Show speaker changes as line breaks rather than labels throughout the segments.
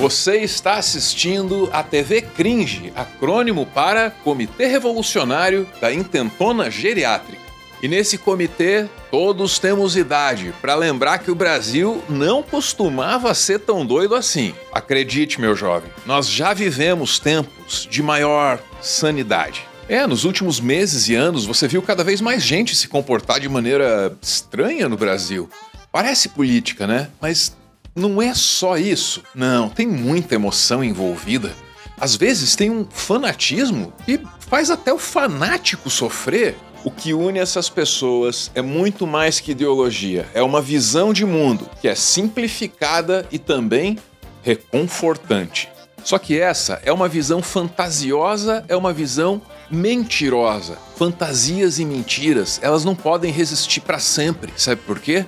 Você está assistindo a TV Cringe, acrônimo para Comitê Revolucionário da Intentona Geriátrica. E nesse comitê, todos temos idade para lembrar que o Brasil não costumava ser tão doido assim. Acredite, meu jovem, nós já vivemos tempos de maior sanidade. É, nos últimos meses e anos você viu cada vez mais gente se comportar de maneira estranha no Brasil. Parece política, né? Mas não é só isso. Não, tem muita emoção envolvida. Às vezes tem um fanatismo que faz até o fanático sofrer. O que une essas pessoas é muito mais que ideologia, é uma visão de mundo que é simplificada e também reconfortante. Só que essa é uma visão fantasiosa, é uma visão mentirosa. Fantasias e mentiras, elas não podem resistir para sempre. Sabe por quê?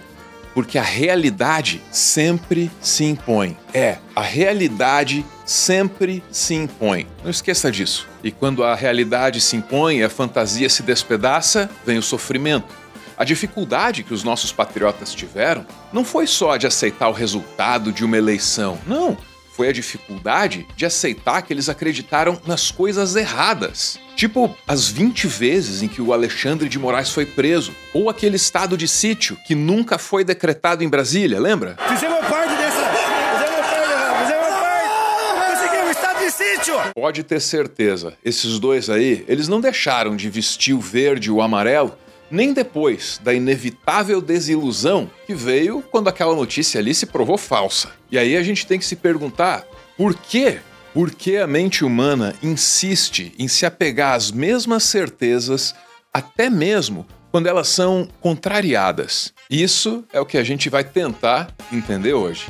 Porque a realidade sempre se impõe. É, a realidade sempre se impõe. Não esqueça disso. E quando a realidade se impõe a fantasia se despedaça, vem o sofrimento. A dificuldade que os nossos patriotas tiveram não foi só de aceitar o resultado de uma eleição. Não foi a dificuldade de aceitar que eles acreditaram nas coisas erradas. Tipo as 20 vezes em que o Alexandre de Moraes foi preso, ou aquele estado de sítio que nunca foi decretado em Brasília, lembra?
Fizemos parte dessa. Fizemos parte, fizemos parte. Conseguimos estado de sítio.
Pode ter certeza, esses dois aí, eles não deixaram de vestir o verde e o amarelo nem depois da inevitável desilusão que veio quando aquela notícia ali se provou falsa. E aí a gente tem que se perguntar por quê? Por que a mente humana insiste em se apegar às mesmas certezas, até mesmo quando elas são contrariadas? Isso é o que a gente vai tentar entender hoje.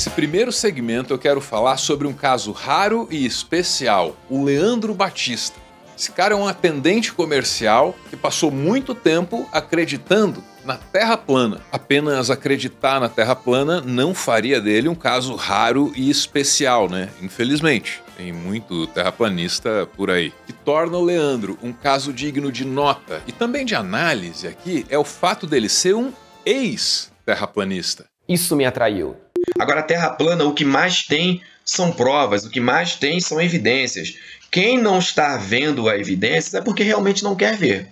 Nesse primeiro segmento eu quero falar sobre um caso raro e especial, o Leandro Batista. Esse cara é um atendente comercial que passou muito tempo acreditando na Terra plana. Apenas acreditar na Terra plana não faria dele um caso raro e especial, né? Infelizmente. Tem muito terraplanista por aí. O que torna o Leandro um caso digno de nota e também de análise aqui é o fato dele ser um ex-terraplanista.
Isso me atraiu.
Agora, a Terra plana, o que mais tem são provas, o que mais tem são evidências. Quem não está vendo a evidência é porque realmente não quer ver.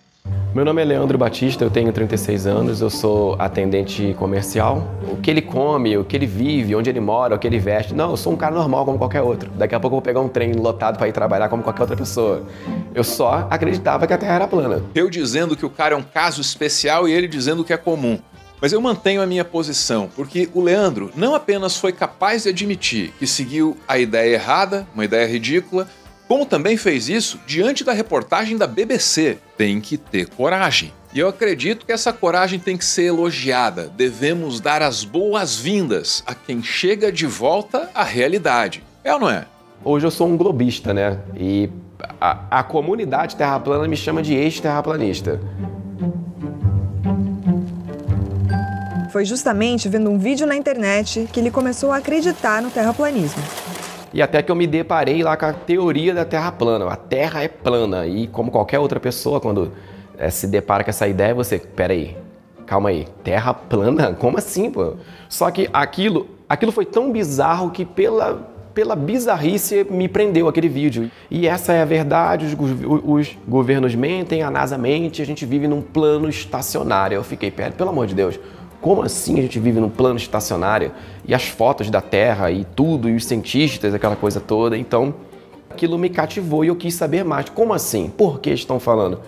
Meu nome é Leandro Batista, eu tenho 36 anos, eu sou atendente comercial. O que ele come, o que ele vive, onde ele mora, o que ele veste. Não, eu sou um cara normal como qualquer outro. Daqui a pouco eu vou pegar um trem lotado para ir trabalhar como qualquer outra pessoa. Eu só acreditava que a Terra era plana.
Eu dizendo que o cara é um caso especial e ele dizendo que é comum. Mas eu mantenho a minha posição, porque o Leandro não apenas foi capaz de admitir que seguiu a ideia errada, uma ideia ridícula, como também fez isso diante da reportagem da BBC. Tem que ter coragem. E eu acredito que essa coragem tem que ser elogiada. Devemos dar as boas-vindas a quem chega de volta à realidade. É ou não é?
Hoje eu sou um globista, né? E a, a comunidade terraplana me chama de ex-terraplanista.
Foi justamente vendo um vídeo na internet que ele começou a acreditar no terraplanismo.
E até que eu me deparei lá com a teoria da Terra plana. A Terra é plana. E como qualquer outra pessoa, quando é, se depara com essa ideia, você, peraí, calma aí, Terra plana? Como assim, pô? Só que aquilo, aquilo foi tão bizarro que pela, pela bizarrice me prendeu aquele vídeo. E essa é a verdade, os, os governos mentem, a NASA mente, a gente vive num plano estacionário. Eu fiquei perto, pelo amor de Deus. Como assim a gente vive num plano estacionário? E as fotos da Terra e tudo, e os cientistas, aquela coisa toda. Então, aquilo me cativou e eu quis saber mais. Como assim? Por que estão falando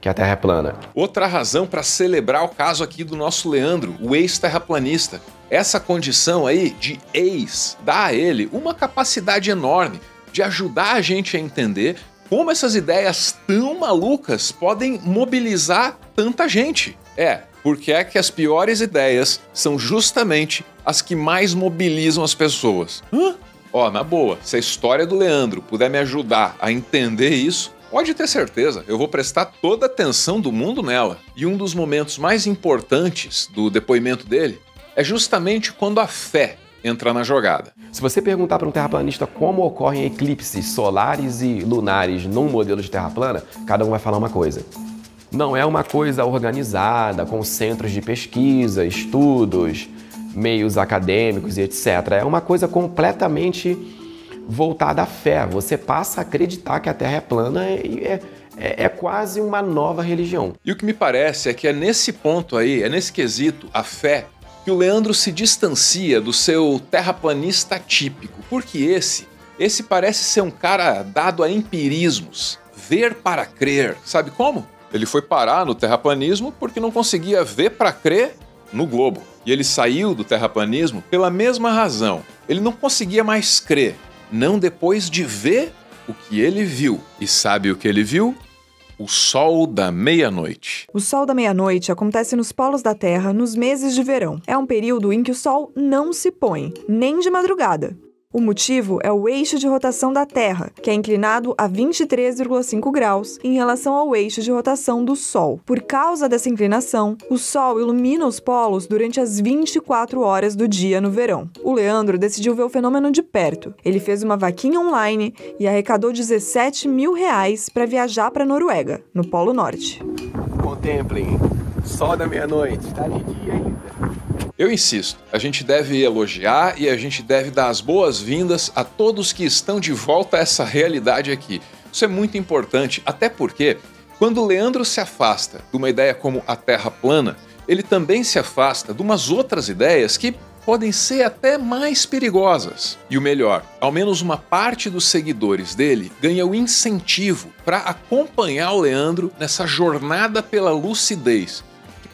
que a Terra é plana?
Outra razão para celebrar o caso aqui do nosso Leandro, o ex-terraplanista. Essa condição aí de ex dá a ele uma capacidade enorme de ajudar a gente a entender como essas ideias tão malucas podem mobilizar tanta gente. É, porque é que as piores ideias são justamente as que mais mobilizam as pessoas. Hã? Ó, na boa, se a história do Leandro puder me ajudar a entender isso, pode ter certeza, eu vou prestar toda a atenção do mundo nela. E um dos momentos mais importantes do depoimento dele é justamente quando a fé entra na jogada.
Se você perguntar para um terraplanista como ocorrem eclipses solares e lunares num modelo de terra plana, cada um vai falar uma coisa. Não é uma coisa organizada, com centros de pesquisa, estudos, meios acadêmicos e etc. É uma coisa completamente voltada à fé. Você passa a acreditar que a Terra é plana e é, é, é, quase uma nova religião.
E o que me parece é que é nesse ponto aí, é nesse quesito, a fé, que o Leandro se distancia do seu terraplanista típico, porque esse, esse parece ser um cara dado a empirismos, ver para crer. Sabe como? Ele foi parar no terraplanismo porque não conseguia ver para crer no globo. E ele saiu do terraplanismo pela mesma razão. Ele não conseguia mais crer, não depois de ver o que ele viu. E sabe o que ele viu? O Sol da Meia-Noite.
O Sol da Meia-Noite acontece nos polos da Terra nos meses de verão. É um período em que o Sol não se põe, nem de madrugada. O motivo é o eixo de rotação da Terra, que é inclinado a 23,5 graus em relação ao eixo de rotação do Sol. Por causa dessa inclinação, o Sol ilumina os polos durante as 24 horas do dia no verão. O Leandro decidiu ver o fenômeno de perto. Ele fez uma vaquinha online e arrecadou 17 mil reais para viajar para a Noruega, no Polo Norte.
Contemplem, sol da meia-noite, está de dia.
Eu insisto, a gente deve elogiar e a gente deve dar as boas-vindas a todos que estão de volta a essa realidade aqui. Isso é muito importante, até porque quando Leandro se afasta de uma ideia como a Terra plana, ele também se afasta de umas outras ideias que podem ser até mais perigosas. E o melhor, ao menos uma parte dos seguidores dele ganha o incentivo para acompanhar o Leandro nessa jornada pela lucidez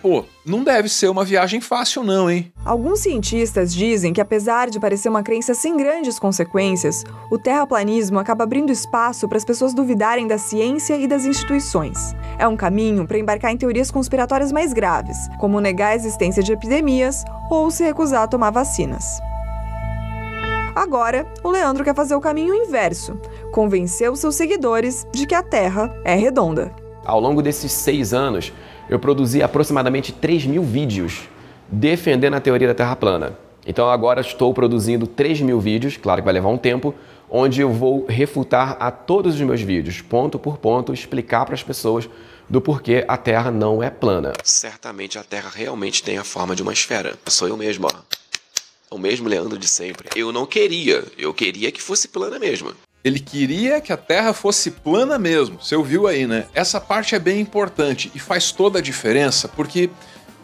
Pô, não deve ser uma viagem fácil, não, hein?
Alguns cientistas dizem que, apesar de parecer uma crença sem grandes consequências, o terraplanismo acaba abrindo espaço para as pessoas duvidarem da ciência e das instituições. É um caminho para embarcar em teorias conspiratórias mais graves, como negar a existência de epidemias ou se recusar a tomar vacinas. Agora, o Leandro quer fazer o caminho inverso: convencer os seus seguidores de que a Terra é redonda.
Ao longo desses seis anos, eu produzi aproximadamente 3 mil vídeos defendendo a teoria da Terra plana. Então agora estou produzindo 3 mil vídeos, claro que vai levar um tempo, onde eu vou refutar a todos os meus vídeos, ponto por ponto, explicar para as pessoas do porquê a Terra não é plana.
Certamente a Terra realmente tem a forma de uma esfera. Sou eu mesmo, ó. O mesmo Leandro de sempre. Eu não queria, eu queria que fosse plana mesmo.
Ele queria que a Terra fosse plana mesmo. Você ouviu aí, né? Essa parte é bem importante e faz toda a diferença porque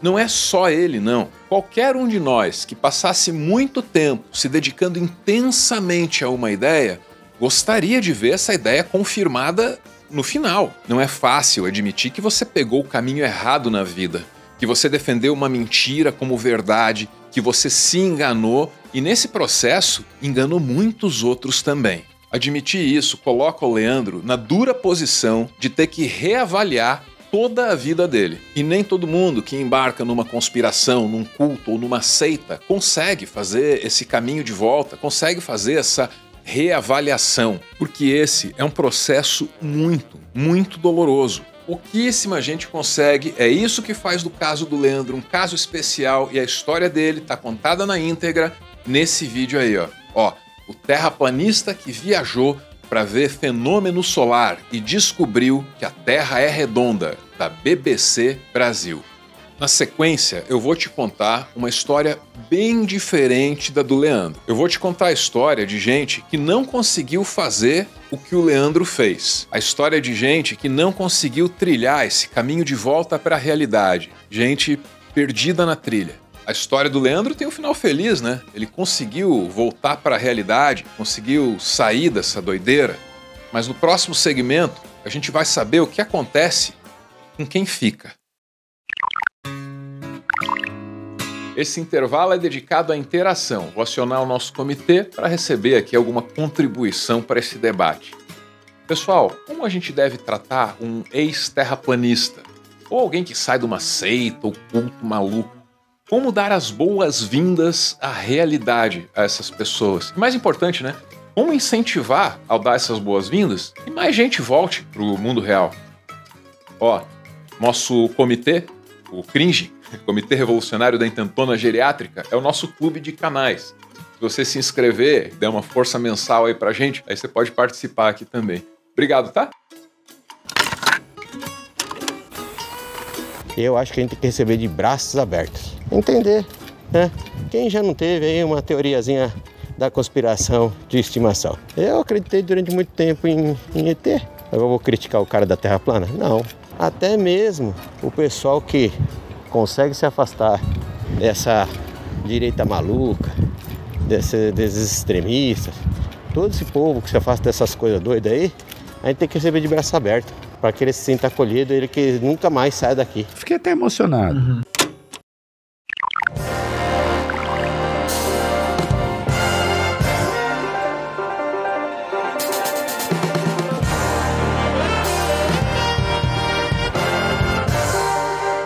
não é só ele, não. Qualquer um de nós que passasse muito tempo se dedicando intensamente a uma ideia gostaria de ver essa ideia confirmada no final. Não é fácil admitir que você pegou o caminho errado na vida, que você defendeu uma mentira como verdade, que você se enganou e nesse processo enganou muitos outros também. Admitir isso coloca o Leandro na dura posição de ter que reavaliar toda a vida dele. E nem todo mundo que embarca numa conspiração, num culto ou numa seita consegue fazer esse caminho de volta, consegue fazer essa reavaliação, porque esse é um processo muito, muito doloroso. Pouquíssima gente consegue, é isso que faz do caso do Leandro um caso especial e a história dele está contada na íntegra nesse vídeo aí, ó. Ó, o terraplanista que viajou para ver fenômeno solar e descobriu que a Terra é redonda, da BBC Brasil. Na sequência, eu vou te contar uma história bem diferente da do Leandro. Eu vou te contar a história de gente que não conseguiu fazer o que o Leandro fez. A história de gente que não conseguiu trilhar esse caminho de volta para a realidade. Gente perdida na trilha. A história do Leandro tem um final feliz, né? Ele conseguiu voltar para a realidade, conseguiu sair dessa doideira. Mas no próximo segmento, a gente vai saber o que acontece com quem fica. Esse intervalo é dedicado à interação. Vou acionar o nosso comitê para receber aqui alguma contribuição para esse debate. Pessoal, como a gente deve tratar um ex-terraplanista? Ou alguém que sai de uma seita ou culto maluco? Como dar as boas-vindas à realidade a essas pessoas. E mais importante, né? Como incentivar ao dar essas boas-vindas que mais gente volte para o mundo real. Ó, nosso comitê, o Cringe, Comitê Revolucionário da Intentona Geriátrica, é o nosso clube de canais. Se você se inscrever, der uma força mensal aí pra gente, aí você pode participar aqui também. Obrigado, tá?
Eu acho que a gente tem que receber de braços abertos. Entender, né? Quem já não teve aí uma teoriazinha da conspiração de estimação? Eu acreditei durante muito tempo em, em ET. Eu vou criticar o cara da Terra plana? Não. Até mesmo o pessoal que consegue se afastar dessa direita maluca, desse, desses extremistas, todo esse povo que se afasta dessas coisas doidas aí, a gente tem que receber de braço aberto para que ele se sinta acolhido e ele que nunca mais saia daqui.
Fiquei até emocionado.
Uhum.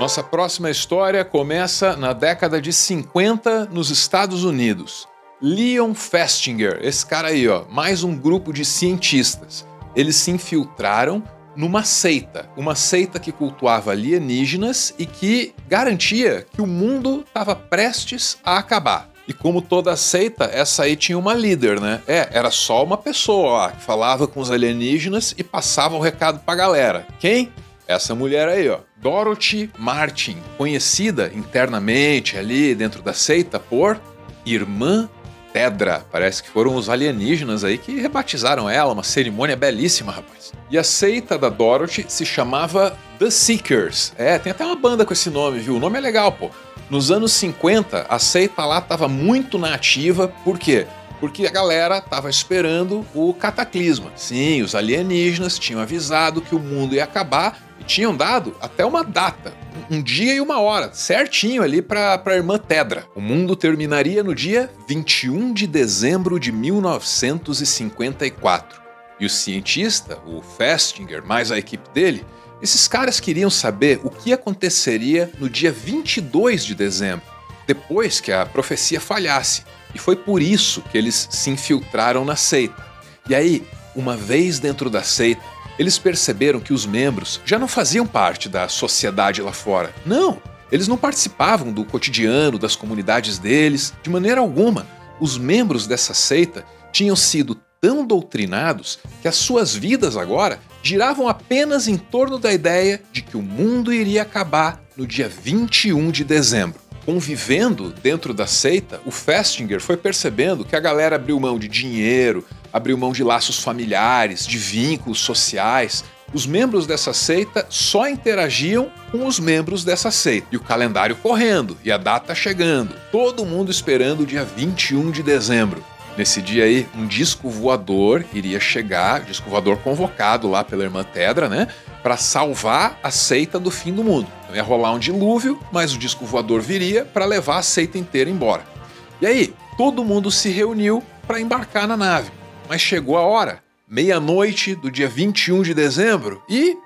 Nossa próxima história começa na década de 50 nos Estados Unidos. Leon Festinger, esse cara aí, ó, mais um grupo de cientistas. Eles se infiltraram numa seita, uma seita que cultuava alienígenas e que garantia que o mundo estava prestes a acabar. E como toda seita, essa aí tinha uma líder, né? É, era só uma pessoa lá que falava com os alienígenas e passava o recado pra galera. Quem? Essa mulher aí, ó. Dorothy Martin, conhecida internamente ali dentro da seita por Irmã Tedra. Parece que foram os alienígenas aí que rebatizaram ela, uma cerimônia belíssima, rapaz. E a seita da Dorothy se chamava The Seekers. É, tem até uma banda com esse nome, viu? O nome é legal, pô. Nos anos 50, a seita lá estava muito na ativa, por quê? Porque a galera estava esperando o cataclisma. Sim, os alienígenas tinham avisado que o mundo ia acabar tinham dado até uma data, um dia e uma hora, certinho ali para a irmã Tedra. O mundo terminaria no dia 21 de dezembro de 1954. E o cientista, o Festinger, mais a equipe dele, esses caras queriam saber o que aconteceria no dia 22 de dezembro, depois que a profecia falhasse. E foi por isso que eles se infiltraram na seita. E aí, uma vez dentro da seita, eles perceberam que os membros já não faziam parte da sociedade lá fora. Não, eles não participavam do cotidiano das comunidades deles, de maneira alguma. Os membros dessa seita tinham sido tão doutrinados que as suas vidas agora giravam apenas em torno da ideia de que o mundo iria acabar no dia 21 de dezembro. Convivendo dentro da seita, o Festinger foi percebendo que a galera abriu mão de dinheiro, abriu mão de laços familiares, de vínculos sociais. Os membros dessa seita só interagiam com os membros dessa seita. E o calendário correndo, e a data chegando. Todo mundo esperando o dia 21 de dezembro. Nesse dia aí, um disco voador iria chegar, disco voador convocado lá pela irmã Tedra, né? Para salvar a seita do fim do mundo. Então ia rolar um dilúvio, mas o disco voador viria para levar a seita inteira embora. E aí, todo mundo se reuniu para embarcar na nave. Mas chegou a hora, meia-noite do dia 21 de dezembro, e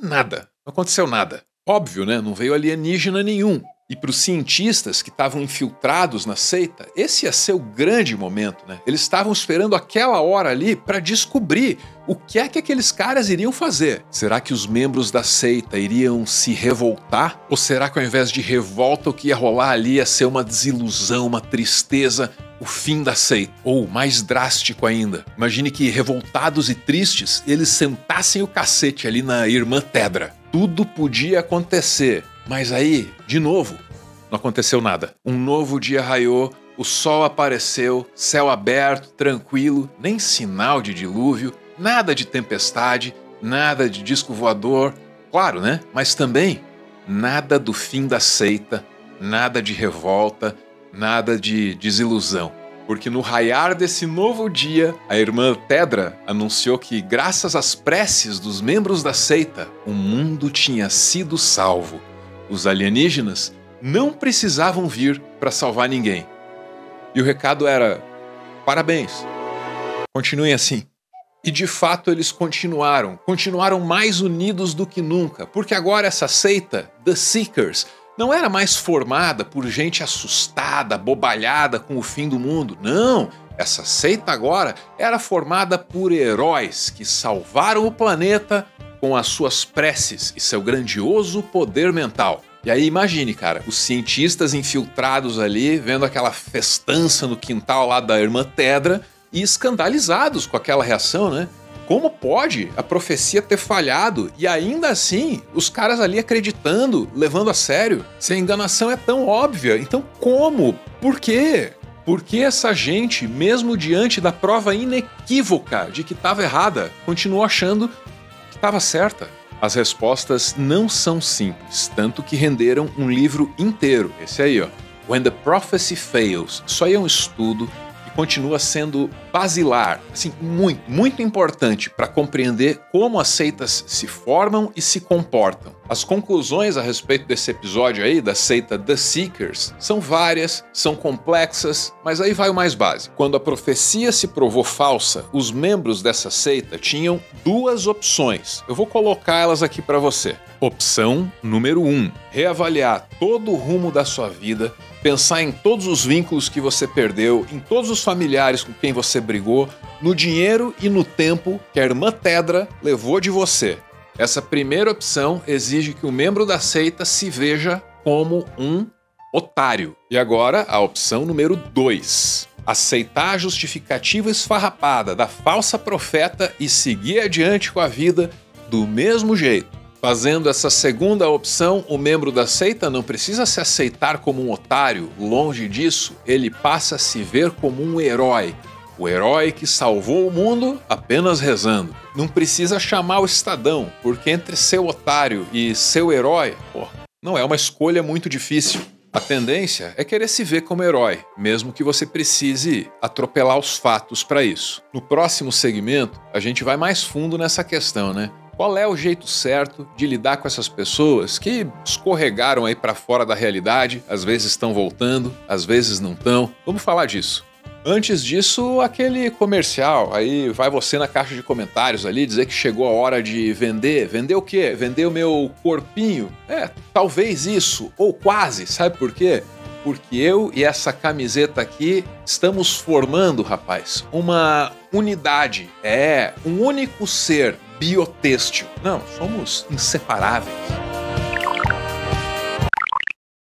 nada. Não aconteceu nada. Óbvio, né? Não veio alienígena nenhum. E para os cientistas que estavam infiltrados na seita, esse ia ser o grande momento, né? Eles estavam esperando aquela hora ali para descobrir o que é que aqueles caras iriam fazer. Será que os membros da seita iriam se revoltar? Ou será que ao invés de revolta, o que ia rolar ali ia ser uma desilusão, uma tristeza, o fim da seita? Ou mais drástico ainda, imagine que revoltados e tristes, eles sentassem o cacete ali na irmã Tedra. Tudo podia acontecer mas aí, de novo, não aconteceu nada. Um novo dia raiou, o sol apareceu, céu aberto, tranquilo, nem sinal de dilúvio, nada de tempestade, nada de disco voador, claro, né? Mas também nada do fim da seita, nada de revolta, nada de desilusão. Porque no raiar desse novo dia, a irmã Tedra anunciou que, graças às preces dos membros da seita, o mundo tinha sido salvo os alienígenas não precisavam vir para salvar ninguém. E o recado era: parabéns, continuem assim. E de fato eles continuaram, continuaram mais unidos do que nunca, porque agora essa seita, The Seekers, não era mais formada por gente assustada, bobalhada com o fim do mundo. Não! Essa seita agora era formada por heróis que salvaram o planeta com as suas preces e seu grandioso poder mental. E aí imagine, cara, os cientistas infiltrados ali, vendo aquela festança no quintal lá da irmã Tedra e escandalizados com aquela reação, né? Como pode a profecia ter falhado e ainda assim os caras ali acreditando, levando a sério? Se a enganação é tão óbvia, então como? Por quê? Por que essa gente, mesmo diante da prova inequívoca de que estava errada, continuou achando que estava certa? As respostas não são simples, tanto que renderam um livro inteiro. Esse aí, ó. When the Prophecy Fails. Isso aí é um estudo continua sendo basilar, assim, muito, muito importante para compreender como as seitas se formam e se comportam. As conclusões a respeito desse episódio aí da seita The Seekers são várias, são complexas, mas aí vai o mais básico. Quando a profecia se provou falsa, os membros dessa seita tinham duas opções. Eu vou colocar elas aqui para você. Opção número 1: um, reavaliar todo o rumo da sua vida pensar em todos os vínculos que você perdeu, em todos os familiares com quem você brigou, no dinheiro e no tempo que a irmã Tedra levou de você. Essa primeira opção exige que o membro da seita se veja como um otário. E agora, a opção número 2. Aceitar a justificativa esfarrapada da falsa profeta e seguir adiante com a vida do mesmo jeito. Fazendo essa segunda opção, o membro da seita não precisa se aceitar como um otário, longe disso, ele passa a se ver como um herói. O herói que salvou o mundo apenas rezando. Não precisa chamar o Estadão, porque entre seu otário e seu herói, pô, não é uma escolha muito difícil. A tendência é querer se ver como herói, mesmo que você precise atropelar os fatos para isso. No próximo segmento, a gente vai mais fundo nessa questão, né? Qual é o jeito certo de lidar com essas pessoas que escorregaram aí para fora da realidade, às vezes estão voltando, às vezes não estão? Vamos falar disso. Antes disso, aquele comercial, aí vai você na caixa de comentários ali dizer que chegou a hora de vender. Vender o quê? Vender o meu corpinho? É, talvez isso, ou quase, sabe por quê? Porque eu e essa camiseta aqui estamos formando, rapaz, uma unidade. É, um único ser biotêxtil. Não, somos inseparáveis.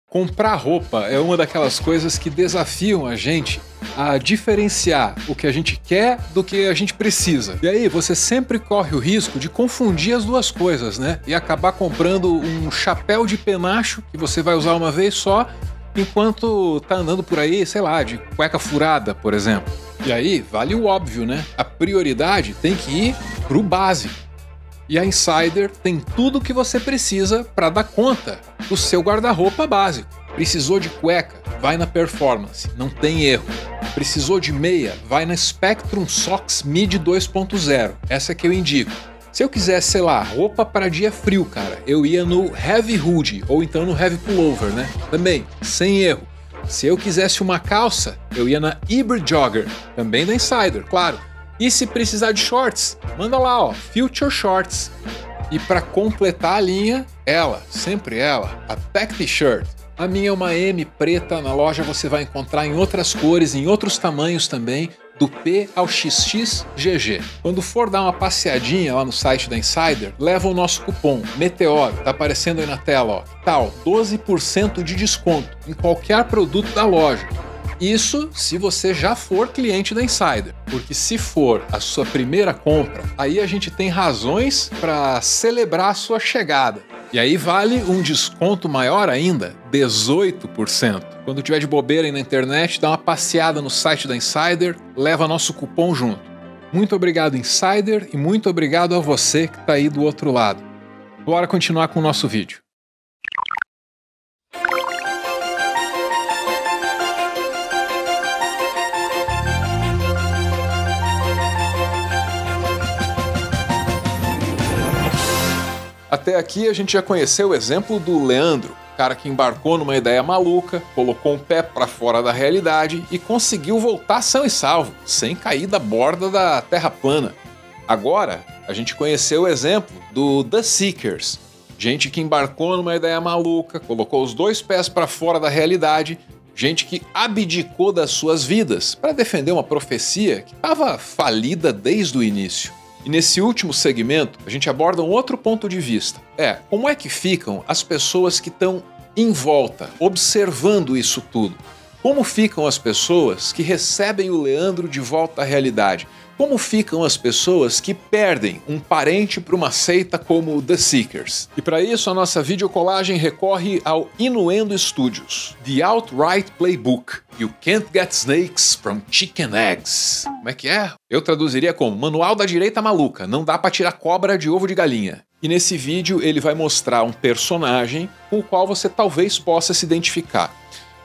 Comprar roupa é uma daquelas coisas que desafiam a gente a diferenciar o que a gente quer do que a gente precisa. E aí você sempre corre o risco de confundir as duas coisas, né? E acabar comprando um chapéu de penacho que você vai usar uma vez só, enquanto tá andando por aí, sei lá, de cueca furada, por exemplo. E aí, vale o óbvio, né? A prioridade tem que ir pro básico. E a Insider tem tudo o que você precisa para dar conta do seu guarda-roupa básico. Precisou de cueca? Vai na Performance, não tem erro. Precisou de meia? Vai na Spectrum Socks Mid 2.0, essa que eu indico. Se eu quisesse, sei lá, roupa para dia frio, cara, eu ia no Heavy Hoodie ou então no Heavy Pullover, né? Também, sem erro. Se eu quisesse uma calça, eu ia na Iber Jogger, também da Insider, claro. E se precisar de shorts, manda lá, ó, Future Shorts. E para completar a linha, ela, sempre ela, a Tech T-shirt. A minha é uma M preta, na loja você vai encontrar em outras cores, em outros tamanhos também, do P ao XXGG. Quando for dar uma passeadinha lá no site da Insider, leva o nosso cupom Meteoro, tá aparecendo aí na tela, ó. Tal, 12% de desconto em qualquer produto da loja. Isso se você já for cliente da Insider, porque se for a sua primeira compra, aí a gente tem razões para celebrar a sua chegada. E aí vale um desconto maior ainda, 18%. Quando tiver de bobeira aí na internet, dá uma passeada no site da Insider, leva nosso cupom junto. Muito obrigado, Insider, e muito obrigado a você que está aí do outro lado. Bora continuar com o nosso vídeo. Até aqui a gente já conheceu o exemplo do Leandro, cara que embarcou numa ideia maluca, colocou um pé para fora da realidade e conseguiu voltar são e salvo, sem cair da borda da Terra plana. Agora, a gente conheceu o exemplo do The Seekers, gente que embarcou numa ideia maluca, colocou os dois pés para fora da realidade, gente que abdicou das suas vidas para defender uma profecia que estava falida desde o início. E nesse último segmento, a gente aborda um outro ponto de vista. É, como é que ficam as pessoas que estão em volta, observando isso tudo. Como ficam as pessoas que recebem o Leandro de volta à realidade? Como ficam as pessoas que perdem um parente para uma seita como The Seekers? E para isso, a nossa videocolagem recorre ao Inuendo Studios, The Outright Playbook, You Can't Get Snakes from Chicken Eggs. Como é que é? Eu traduziria como Manual da Direita Maluca, não dá para tirar cobra de ovo de galinha. E nesse vídeo ele vai mostrar um personagem com o qual você talvez possa se identificar.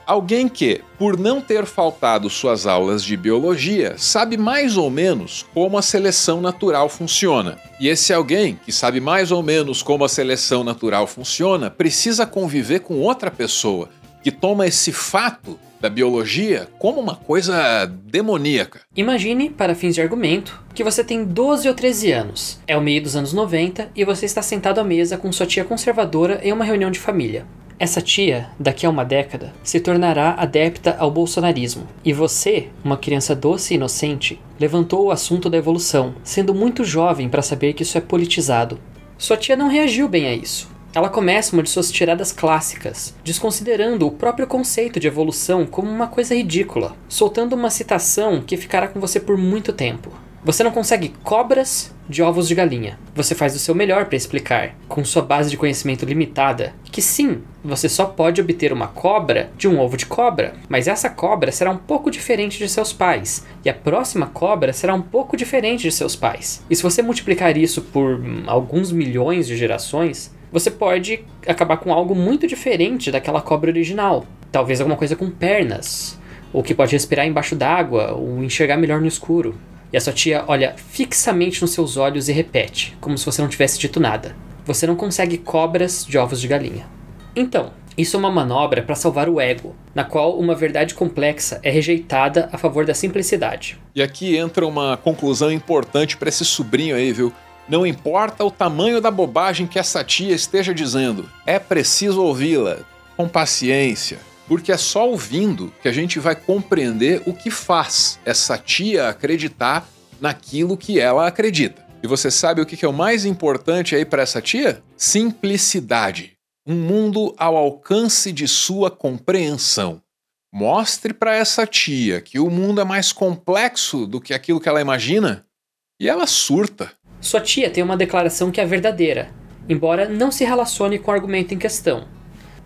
Alguém que, por não ter faltado suas aulas de biologia, sabe mais ou menos como a seleção natural funciona. E esse alguém que sabe mais ou menos como a seleção natural funciona precisa conviver com outra pessoa que toma esse fato da biologia como uma coisa demoníaca.
Imagine, para fins de argumento, que você tem 12 ou 13 anos, é o meio dos anos 90 e você está sentado à mesa com sua tia conservadora em uma reunião de família. Essa tia, daqui a uma década, se tornará adepta ao bolsonarismo. E você, uma criança doce e inocente, levantou o assunto da evolução, sendo muito jovem para saber que isso é politizado. Sua tia não reagiu bem a isso. Ela começa uma de suas tiradas clássicas, desconsiderando o próprio conceito de evolução como uma coisa ridícula, soltando uma citação que ficará com você por muito tempo. Você não consegue cobras de ovos de galinha. Você faz o seu melhor para explicar, com sua base de conhecimento limitada, que sim, você só pode obter uma cobra de um ovo de cobra, mas essa cobra será um pouco diferente de seus pais, e a próxima cobra será um pouco diferente de seus pais. E se você multiplicar isso por hum, alguns milhões de gerações, você pode acabar com algo muito diferente daquela cobra original. Talvez alguma coisa com pernas, ou que pode respirar embaixo d'água, ou enxergar melhor no escuro. E a sua tia olha fixamente nos seus olhos e repete, como se você não tivesse dito nada. Você não consegue cobras de ovos de galinha. Então, isso é uma manobra para salvar o ego, na qual uma verdade complexa é rejeitada a favor da simplicidade.
E aqui entra uma conclusão importante para esse sobrinho aí, viu? Não importa o tamanho da bobagem que essa tia esteja dizendo, é preciso ouvi-la com paciência, porque é só ouvindo que a gente vai compreender o que faz essa tia acreditar naquilo que ela acredita. E você sabe o que é o mais importante aí para essa tia? Simplicidade. Um mundo ao alcance de sua compreensão. Mostre para essa tia que o mundo é mais complexo do que aquilo que ela imagina e ela surta.
Sua tia tem uma declaração que é verdadeira, embora não se relacione com o argumento em questão.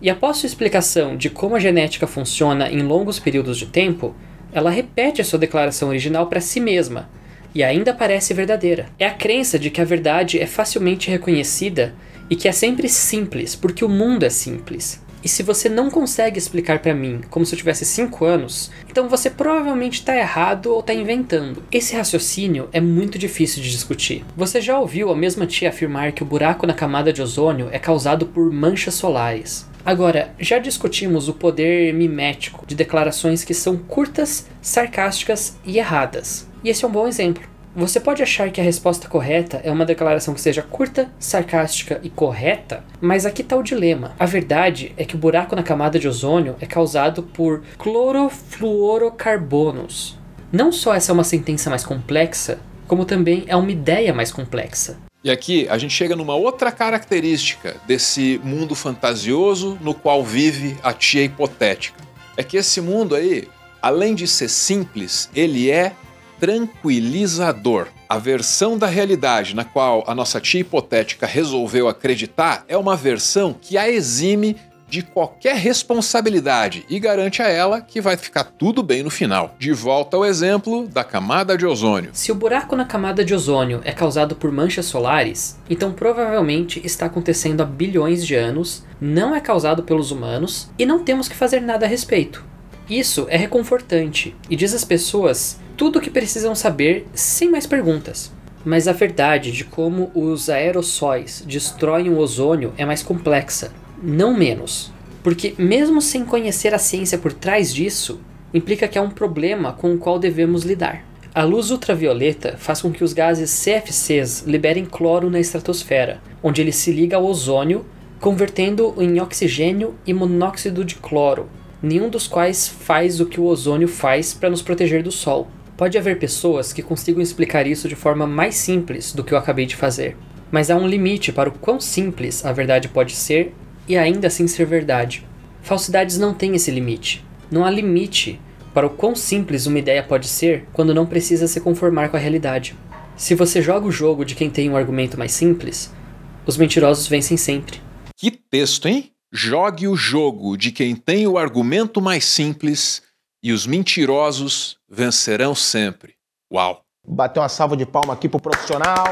E após sua explicação de como a genética funciona em longos períodos de tempo, ela repete a sua declaração original para si mesma, e ainda parece verdadeira. É a crença de que a verdade é facilmente reconhecida e que é sempre simples, porque o mundo é simples. E se você não consegue explicar para mim como se eu tivesse 5 anos, então você provavelmente está errado ou está inventando. Esse raciocínio é muito difícil de discutir. Você já ouviu a mesma tia afirmar que o buraco na camada de ozônio é causado por manchas solares. Agora, já discutimos o poder mimético de declarações que são curtas, sarcásticas e erradas. E esse é um bom exemplo. Você pode achar que a resposta correta é uma declaração que seja curta, sarcástica e correta, mas aqui está o dilema. A verdade é que o buraco na camada de ozônio é causado por clorofluorocarbonos. Não só essa é uma sentença mais complexa, como também é uma ideia mais complexa.
E aqui a gente chega numa outra característica desse mundo fantasioso no qual vive a tia hipotética. É que esse mundo aí, além de ser simples, ele é tranquilizador. A versão da realidade na qual a nossa tia hipotética resolveu acreditar é uma versão que a exime de qualquer responsabilidade e garante a ela que vai ficar tudo bem no final. De volta ao exemplo da camada de ozônio.
Se o buraco na camada de ozônio é causado por manchas solares, então provavelmente está acontecendo há bilhões de anos, não é causado pelos humanos e não temos que fazer nada a respeito. Isso é reconfortante e diz às pessoas tudo o que precisam saber sem mais perguntas. Mas a verdade de como os aerossóis destroem o ozônio é mais complexa, não menos. Porque, mesmo sem conhecer a ciência por trás disso, implica que há um problema com o qual devemos lidar. A luz ultravioleta faz com que os gases CFCs liberem cloro na estratosfera, onde ele se liga ao ozônio, convertendo em oxigênio e monóxido de cloro, nenhum dos quais faz o que o ozônio faz para nos proteger do sol. Pode haver pessoas que consigam explicar isso de forma mais simples do que eu acabei de fazer, mas há um limite para o quão simples a verdade pode ser e ainda assim ser verdade. Falsidades não têm esse limite. Não há limite para o quão simples uma ideia pode ser quando não precisa se conformar com a realidade. Se você joga o jogo de quem tem um argumento mais simples, os mentirosos vencem sempre.
Que texto, hein? Jogue o jogo de quem tem o argumento mais simples e os mentirosos vencerão sempre. Uau!
Bateu uma salva de palma aqui pro profissional.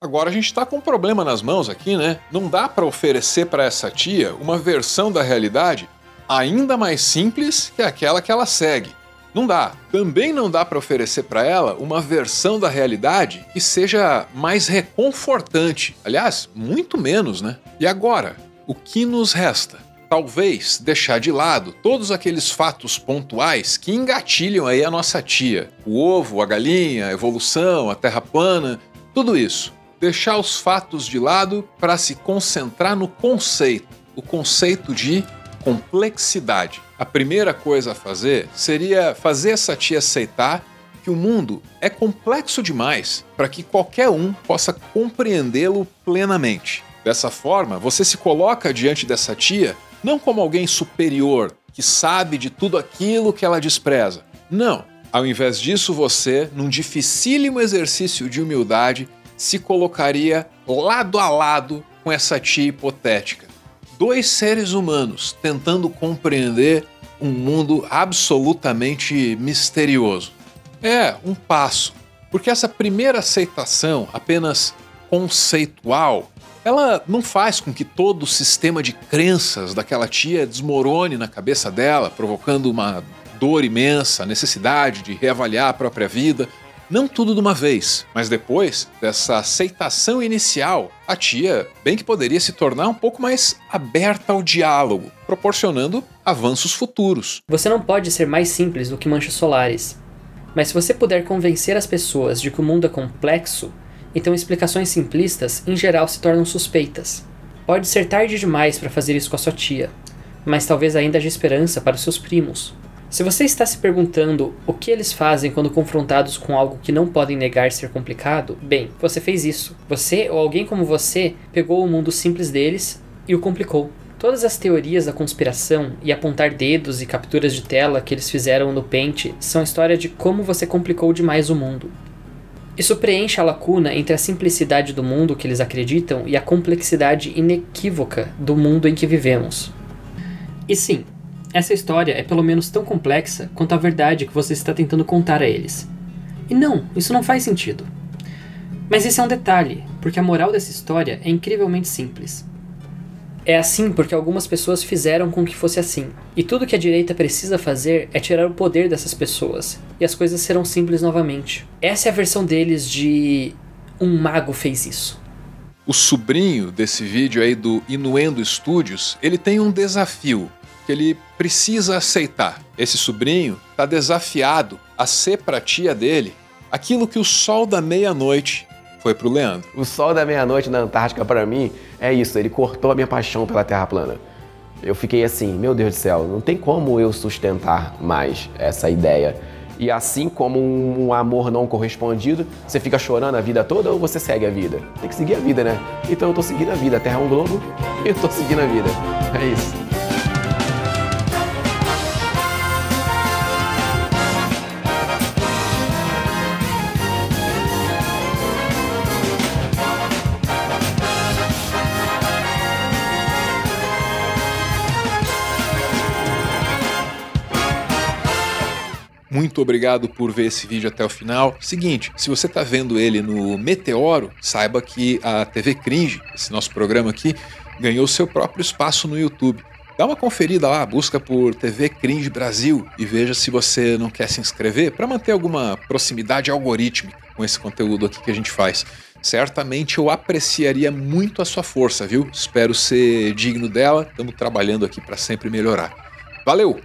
Agora a gente está com um problema nas mãos aqui, né? Não dá para oferecer para essa tia uma versão da realidade ainda mais simples que aquela que ela segue. Não dá. Também não dá para oferecer para ela uma versão da realidade que seja mais reconfortante. Aliás, muito menos, né? E agora, o que nos resta? Talvez deixar de lado todos aqueles fatos pontuais que engatilham aí a nossa tia. O ovo, a galinha, a evolução, a terra plana, tudo isso. Deixar os fatos de lado para se concentrar no conceito, o conceito de complexidade. A primeira coisa a fazer seria fazer essa tia aceitar que o mundo é complexo demais para que qualquer um possa compreendê-lo plenamente. Dessa forma, você se coloca diante dessa tia não como alguém superior que sabe de tudo aquilo que ela despreza. Não. Ao invés disso, você, num dificílimo exercício de humildade, se colocaria lado a lado com essa tia hipotética dois seres humanos tentando compreender um mundo absolutamente misterioso. É um passo, porque essa primeira aceitação, apenas conceitual, ela não faz com que todo o sistema de crenças daquela tia desmorone na cabeça dela, provocando uma dor imensa, necessidade de reavaliar a própria vida. Não tudo de uma vez, mas depois dessa aceitação inicial, a tia bem que poderia se tornar um pouco mais aberta ao diálogo, proporcionando avanços futuros.
Você não pode ser mais simples do que manchas solares. Mas se você puder convencer as pessoas de que o mundo é complexo, então explicações simplistas em geral se tornam suspeitas. Pode ser tarde demais para fazer isso com a sua tia, mas talvez ainda haja esperança para os seus primos. Se você está se perguntando o que eles fazem quando confrontados com algo que não podem negar ser complicado, bem, você fez isso. Você ou alguém como você pegou o mundo simples deles e o complicou. Todas as teorias da conspiração e apontar dedos e capturas de tela que eles fizeram no pente são história de como você complicou demais o mundo. Isso preenche a lacuna entre a simplicidade do mundo que eles acreditam e a complexidade inequívoca do mundo em que vivemos. E sim, essa história é pelo menos tão complexa quanto a verdade que você está tentando contar a eles. E não, isso não faz sentido. Mas esse é um detalhe, porque a moral dessa história é incrivelmente simples. É assim porque algumas pessoas fizeram com que fosse assim, e tudo que a direita precisa fazer é tirar o poder dessas pessoas, e as coisas serão simples novamente. Essa é a versão deles de um mago fez isso.
O sobrinho desse vídeo aí do Inuendo Studios, ele tem um desafio que ele precisa aceitar. Esse sobrinho está desafiado a ser para a tia dele aquilo que o sol da meia-noite foi para o Leandro.
O sol da meia-noite na Antártica para mim é isso, ele cortou a minha paixão pela Terra plana. Eu fiquei assim, meu Deus do céu, não tem como eu sustentar mais essa ideia. E assim como um amor não correspondido, você fica chorando a vida toda ou você segue a vida? Tem que seguir a vida, né? Então eu tô seguindo a vida. A Terra é um globo e eu tô seguindo a vida. É isso.
Obrigado por ver esse vídeo até o final. Seguinte, se você está vendo ele no Meteoro, saiba que a TV Cringe, esse nosso programa aqui, ganhou seu próprio espaço no YouTube. Dá uma conferida lá, busca por TV Cringe Brasil e veja se você não quer se inscrever para manter alguma proximidade algorítmica com esse conteúdo aqui que a gente faz. Certamente eu apreciaria muito a sua força, viu? Espero ser digno dela. Estamos trabalhando aqui para sempre melhorar. Valeu!